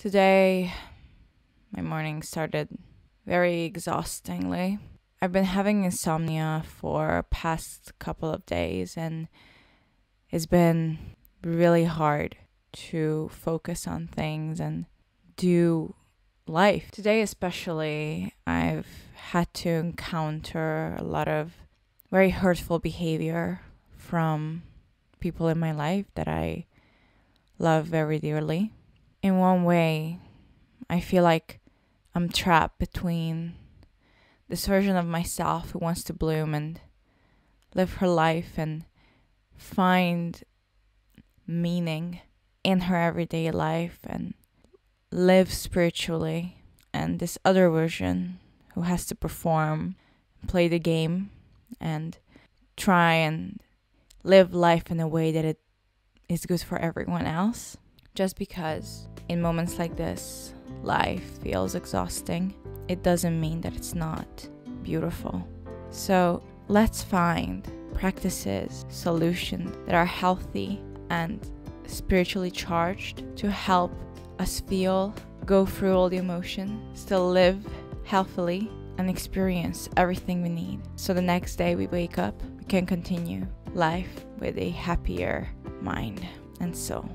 Today, my morning started very exhaustingly. I've been having insomnia for past couple of days and it's been really hard to focus on things and do life. Today especially, I've had to encounter a lot of very hurtful behavior from people in my life that I love very dearly. In one way, I feel like I'm trapped between this version of myself who wants to bloom and live her life and find meaning in her everyday life and live spiritually, and this other version who has to perform, play the game, and try and live life in a way that it is good for everyone else. Just because in moments like this, life feels exhausting, it doesn't mean that it's not beautiful. So let's find practices, solutions that are healthy and spiritually charged to help us feel, go through all the emotion, still live healthily, and experience everything we need. So the next day we wake up, we can continue life with a happier mind and soul.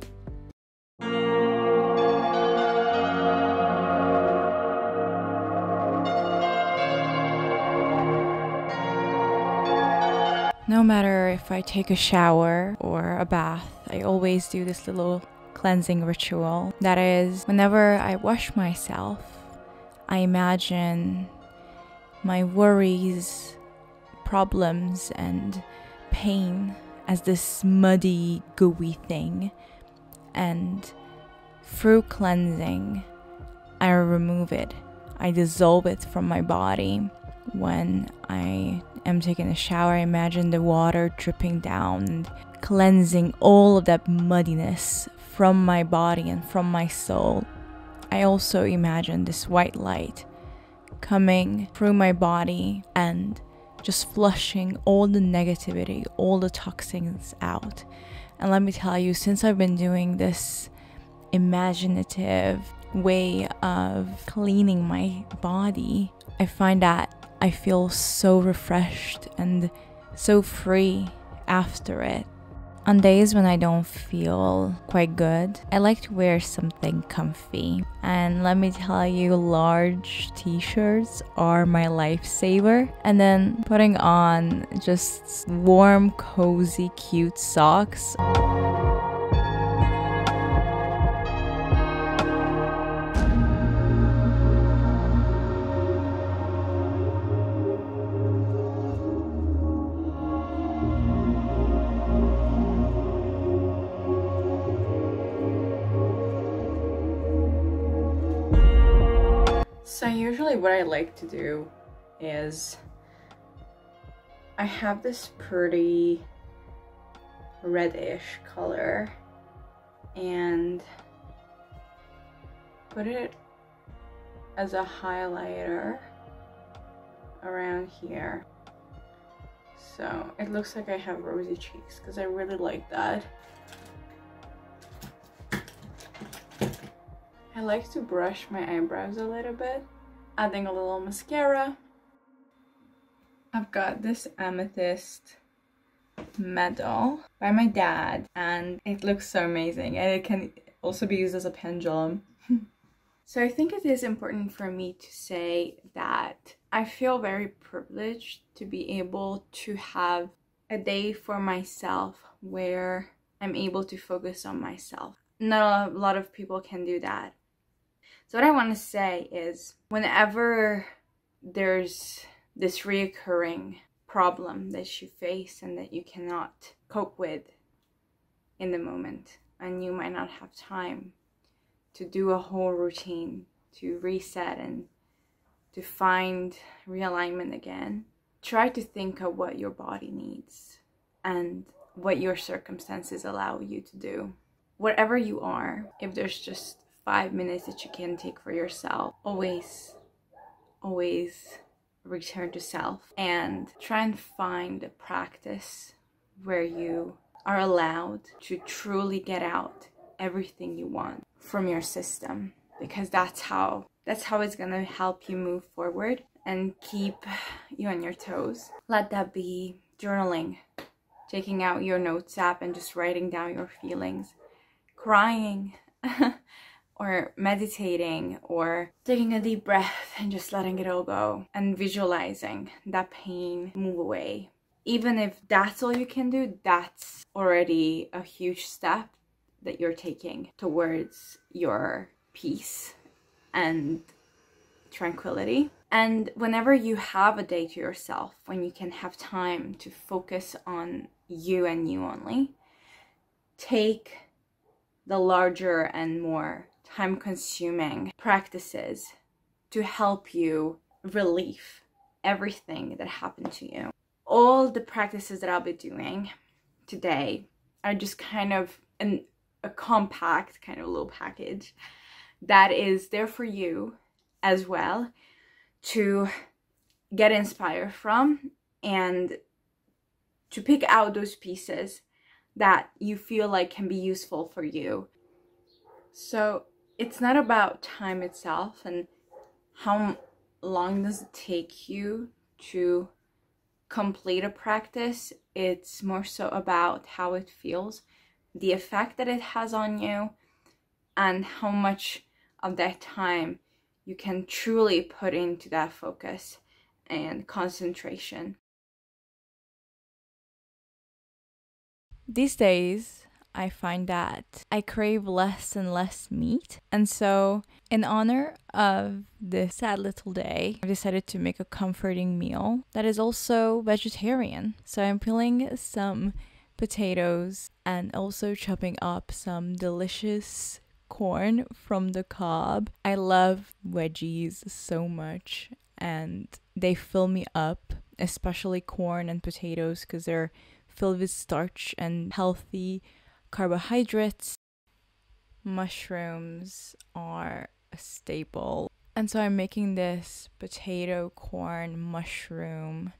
No matter if I take a shower or a bath, I always do this little cleansing ritual. That is, whenever I wash myself, I imagine my worries, problems, and pain as this muddy, gooey thing. And through cleansing, I remove it. I dissolve it from my body. When I am taking a shower, I imagine the water dripping down and cleansing all of that muddiness from my body and from my soul. I also imagine this white light coming through my body and just flushing all the negativity, all the toxins out. And let me tell you, since I've been doing this imaginative way of cleaning my body, I find that I feel so refreshed and so free after it. On days when I don't feel quite good, I like to wear something comfy. And let me tell you, large t shirts are my lifesaver. And then putting on just warm, cozy, cute socks. So usually what I like to do is I have this pretty reddish color and put it as a highlighter around here. So it looks like I have rosy cheeks because I really like that. I like to brush my eyebrows a little bit, adding a little mascara. I've got this amethyst medal by my dad and it looks so amazing and it can also be used as a pendulum. so I think it is important for me to say that I feel very privileged to be able to have a day for myself where I'm able to focus on myself. Not a lot of people can do that. So what I want to say is whenever there's this reoccurring problem that you face and that you cannot cope with in the moment and you might not have time to do a whole routine to reset and to find realignment again try to think of what your body needs and what your circumstances allow you to do. Whatever you are if there's just five minutes that you can take for yourself. Always, always return to self and try and find a practice where you are allowed to truly get out everything you want from your system. because that's how that's how it's going to help you move forward and keep you on your toes. Let that be journaling, taking out your notes app and just writing down your feelings, crying, or meditating, or taking a deep breath and just letting it all go, and visualizing that pain move away. Even if that's all you can do, that's already a huge step that you're taking towards your peace and tranquility. And whenever you have a day to yourself, when you can have time to focus on you and you only, take the larger and more time consuming practices to help you relieve everything that happened to you. All the practices that I'll be doing today are just kind of an, a compact kind of little package that is there for you as well to get inspired from and to pick out those pieces that you feel like can be useful for you. So it's not about time itself and how long does it take you to complete a practice. It's more so about how it feels, the effect that it has on you, and how much of that time you can truly put into that focus and concentration. These days, I find that I crave less and less meat. And so, in honor of this sad little day, I decided to make a comforting meal that is also vegetarian. So, I'm peeling some potatoes and also chopping up some delicious corn from the cob. I love veggies so much and they fill me up, especially corn and potatoes because they're filled with starch and healthy carbohydrates. Mushrooms are a staple. And so I'm making this potato, corn, mushroom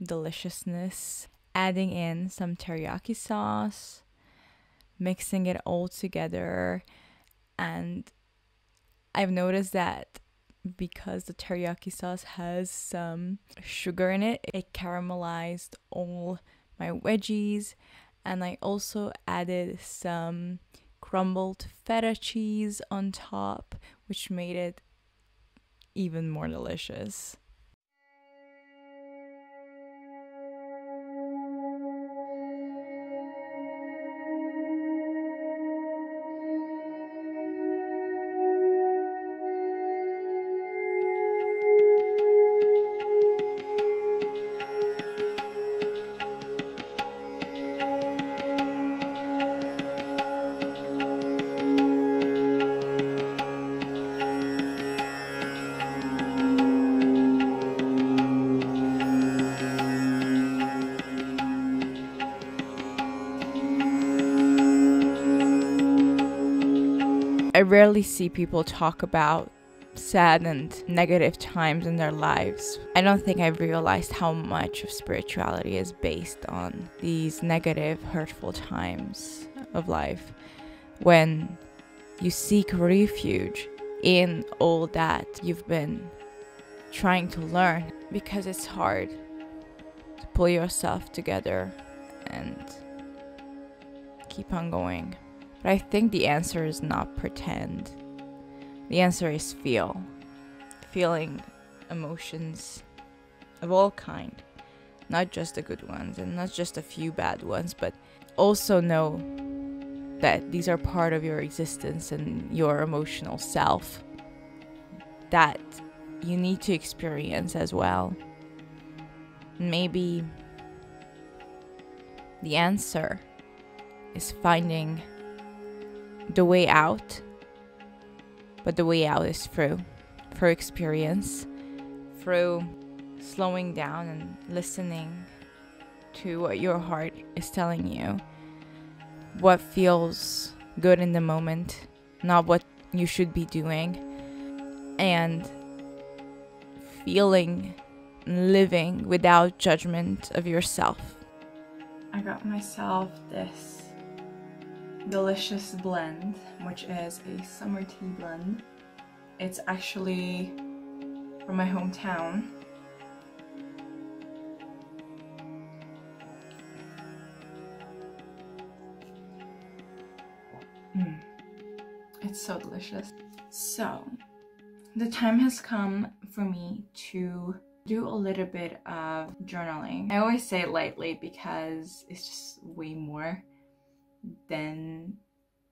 deliciousness, adding in some teriyaki sauce, mixing it all together and I've noticed that because the teriyaki sauce has some sugar in it, it caramelized all my veggies, and I also added some crumbled feta cheese on top, which made it even more delicious. I rarely see people talk about sad and negative times in their lives. I don't think I've realized how much of spirituality is based on these negative, hurtful times of life when you seek refuge in all that you've been trying to learn because it's hard to pull yourself together and keep on going. But I think the answer is not pretend. The answer is feel. Feeling emotions of all kind. Not just the good ones and not just a few bad ones, but also know that these are part of your existence and your emotional self that you need to experience as well. Maybe the answer is finding the way out, but the way out is through, through experience, through slowing down and listening to what your heart is telling you, what feels good in the moment, not what you should be doing, and feeling living without judgment of yourself. I got myself this delicious blend, which is a summer tea blend It's actually from my hometown. Mm. It's so delicious. So, the time has come for me to do a little bit of journaling. I always say lightly because it's just way more than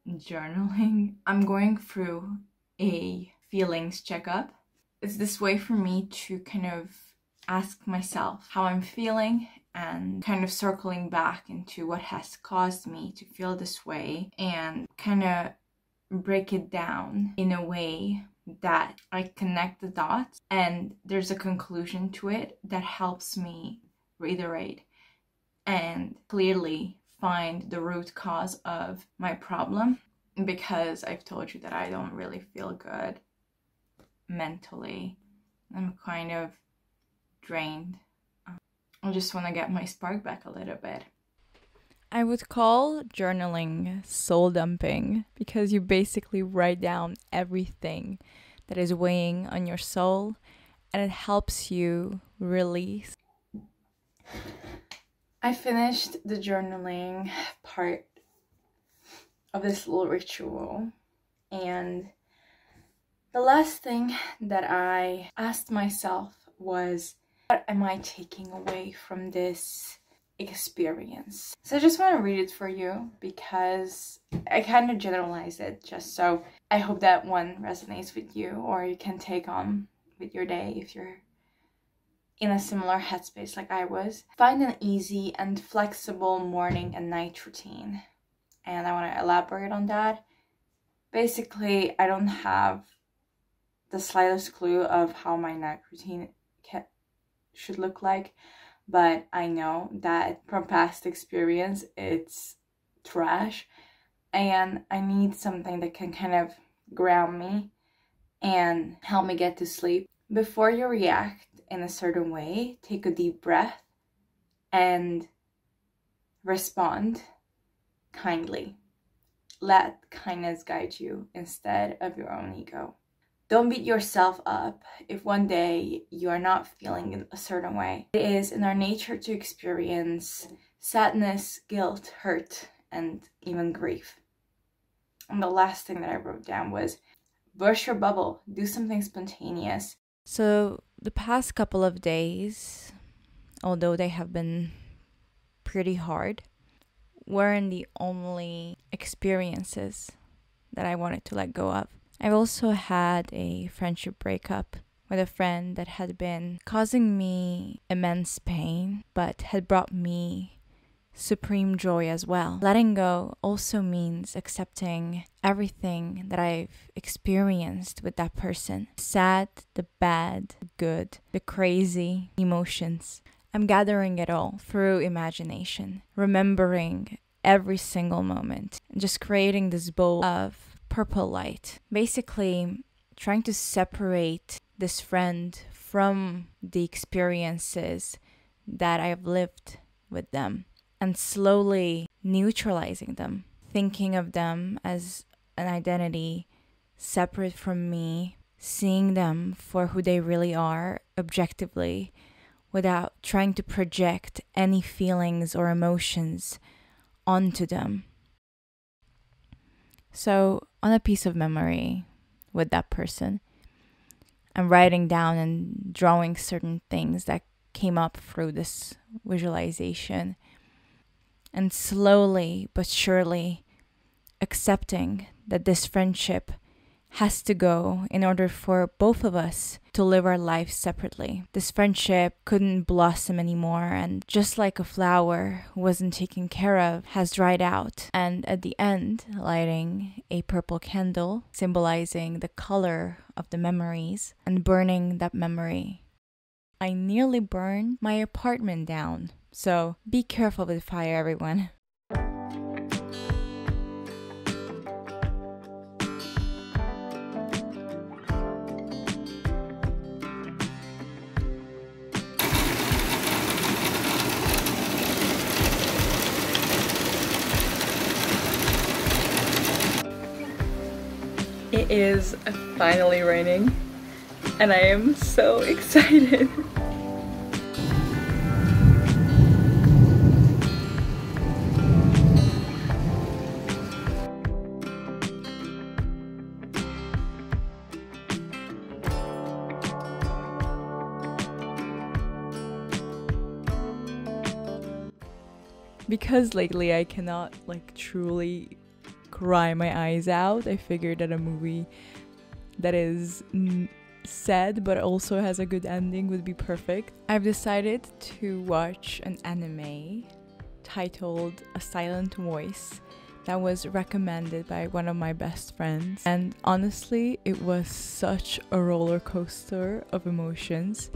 journaling. I'm going through a feelings checkup. It's this way for me to kind of ask myself how I'm feeling and kind of circling back into what has caused me to feel this way and kind of break it down in a way that I connect the dots and there's a conclusion to it that helps me reiterate and clearly find the root cause of my problem because I've told you that I don't really feel good mentally. I'm kind of drained. Um, I just want to get my spark back a little bit. I would call journaling soul dumping because you basically write down everything that is weighing on your soul and it helps you release. I finished the journaling part of this little ritual and the last thing that I asked myself was what am I taking away from this experience? So I just want to read it for you because I kind of generalize it just so I hope that one resonates with you or you can take on with your day if you're in a similar headspace like I was. Find an easy and flexible morning and night routine. And I want to elaborate on that. Basically, I don't have the slightest clue of how my night routine should look like, but I know that from past experience it's trash and I need something that can kind of ground me and help me get to sleep. Before you react in a certain way, take a deep breath and respond kindly. Let kindness guide you instead of your own ego. Don't beat yourself up if one day you are not feeling a certain way. It is in our nature to experience sadness, guilt, hurt, and even grief. And the last thing that I wrote down was burst your bubble, do something spontaneous. So, the past couple of days, although they have been pretty hard, weren't the only experiences that I wanted to let go of. I've also had a friendship breakup with a friend that had been causing me immense pain, but had brought me supreme joy as well. Letting go also means accepting everything that I've experienced with that person sad, the bad, the good, the crazy emotions. I'm gathering it all through imagination, remembering every single moment, and just creating this bowl of purple light. Basically, trying to separate this friend from the experiences that I've lived with them and slowly neutralizing them, thinking of them as an identity separate from me, seeing them for who they really are objectively without trying to project any feelings or emotions onto them. So, on a piece of memory with that person, I'm writing down and drawing certain things that came up through this visualization and slowly but surely accepting that this friendship has to go in order for both of us to live our lives separately. This friendship couldn't blossom anymore, and just like a flower wasn't taken care of, has dried out. And at the end, lighting a purple candle, symbolizing the color of the memories, and burning that memory. I nearly burned my apartment down. So be careful with fire, everyone. It is finally raining and I am so excited. Because lately I cannot like truly cry my eyes out, I figured that a movie that is sad but also has a good ending would be perfect. I've decided to watch an anime titled A Silent Voice that was recommended by one of my best friends. And honestly, it was such a roller coaster of emotions.